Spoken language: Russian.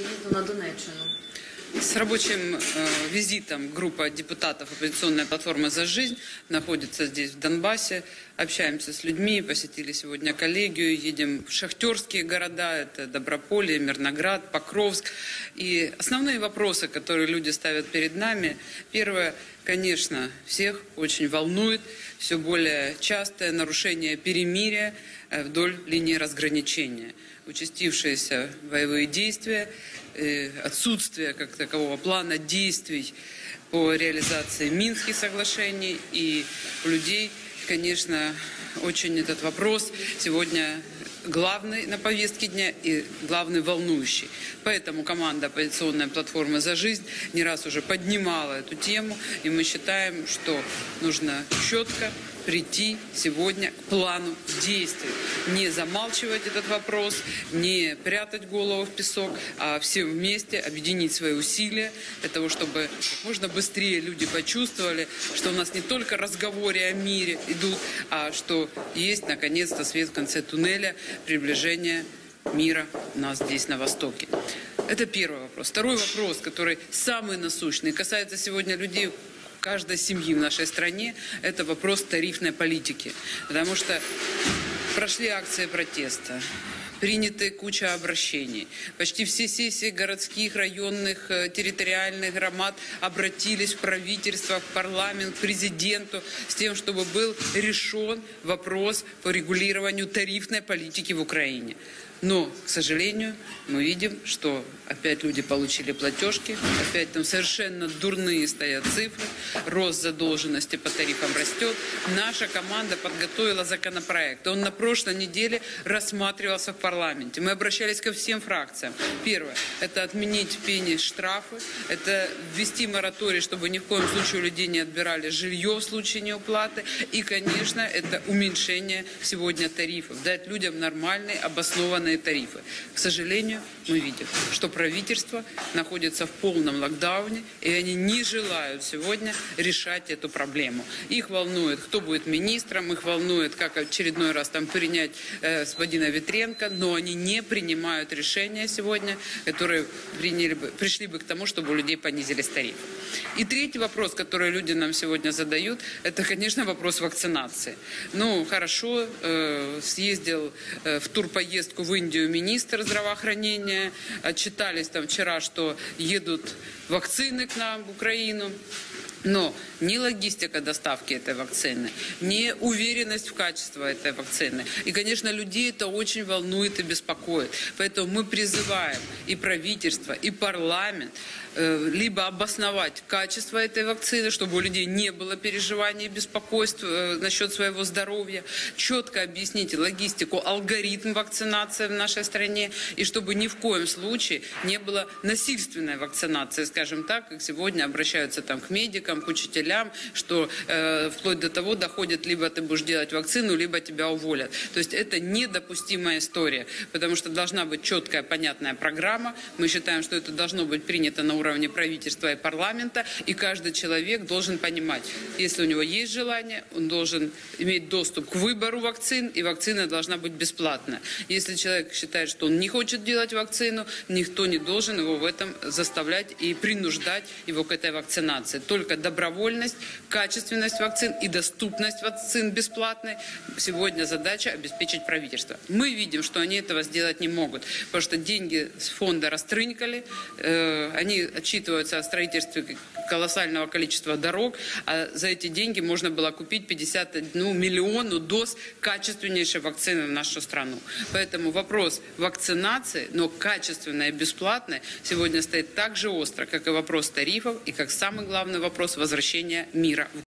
Idu na Donečanu. С рабочим э, визитом группа депутатов оппозиционной платформы «За жизнь» находится здесь, в Донбассе. Общаемся с людьми, посетили сегодня коллегию, едем в шахтерские города, это Доброполье, Мирноград, Покровск. И основные вопросы, которые люди ставят перед нами, первое, конечно, всех очень волнует все более частое нарушение перемирия э, вдоль линии разграничения. Участившиеся боевые действия, отсутствие как такового плана действий по реализации Минских соглашений и у людей, конечно, очень этот вопрос сегодня главный на повестке дня и главный волнующий. Поэтому команда оппозиционной платформы «За жизнь» не раз уже поднимала эту тему, и мы считаем, что нужно четко прийти сегодня к плану действий. Не замалчивать этот вопрос, не прятать голову в песок, а все вместе объединить свои усилия для того, чтобы как можно быстрее люди почувствовали, что у нас не только разговоры о мире идут, а что есть наконец-то свет в конце туннеля приближения мира у нас здесь на Востоке. Это первый вопрос. Второй вопрос, который самый насущный, касается сегодня людей каждой семьи в нашей стране, это вопрос тарифной политики. Потому что прошли акции протеста, приняты куча обращений. Почти все сессии городских, районных, э, территориальных громад обратились в правительство, в парламент, к президенту с тем, чтобы был решен вопрос по регулированию тарифной политики в Украине. Но, к сожалению, мы видим, что опять люди получили платежки, опять там совершенно дурные стоят цифры, рост задолженности по тарифам растет. Наша команда подготовила законопроект. Он на прошлой неделе рассматривался в парламенте. Мы обращались ко всем фракциям. Первое – это отменить пени штрафы, это ввести мораторий, чтобы ни в коем случае у людей не отбирали жилье в случае неуплаты. И, конечно, это уменьшение сегодня тарифов, дать людям нормальные, обоснованные тарифы. К сожалению, мы видим, что правительство находится в полном локдауне, и они не желают сегодня решать эту проблему. Их волнует, кто будет министром, их волнует, как очередной раз там принять э, господина Ветренко, но они не принимают решения сегодня, которые приняли бы, пришли бы к тому, чтобы у людей понизились тарифы. И третий вопрос, который люди нам сегодня задают, это, конечно, вопрос вакцинации. Ну, хорошо, э, съездил э, в турпоездку в Индию министр здравоохранения, отчитались там вчера, что едут вакцины к нам в Украину. Но ни логистика доставки этой вакцины, ни уверенность в качестве этой вакцины. И, конечно, людей это очень волнует и беспокоит. Поэтому мы призываем и правительство, и парламент э, либо обосновать качество этой вакцины, чтобы у людей не было переживаний и беспокойств э, насчет своего здоровья, четко объяснить логистику, алгоритм вакцинации в нашей стране, и чтобы ни в коем случае не было насильственной вакцинации, скажем так, как сегодня обращаются там к медикам, к учителям, что э, вплоть до того доходит, либо ты будешь делать вакцину, либо тебя уволят. То есть это недопустимая история, потому что должна быть четкая, понятная программа. Мы считаем, что это должно быть принято на уровне правительства и парламента, и каждый человек должен понимать, если у него есть желание, он должен иметь доступ к выбору вакцин, и вакцина должна быть бесплатна. Если человек считает, что он не хочет делать вакцину, никто не должен его в этом заставлять и принуждать его к этой вакцинации. Только добровольность, качественность вакцин и доступность вакцин бесплатной. Сегодня задача обеспечить правительство. Мы видим, что они этого сделать не могут, потому что деньги с фонда растрынкали, э, они отчитываются о строительстве колоссального количества дорог, а за эти деньги можно было купить 51 миллиону доз качественнейшей вакцины в нашу страну. Поэтому вопрос вакцинации, но качественной и бесплатной, сегодня стоит так же остро, как и вопрос тарифов, и как самый главный вопрос возвращения мира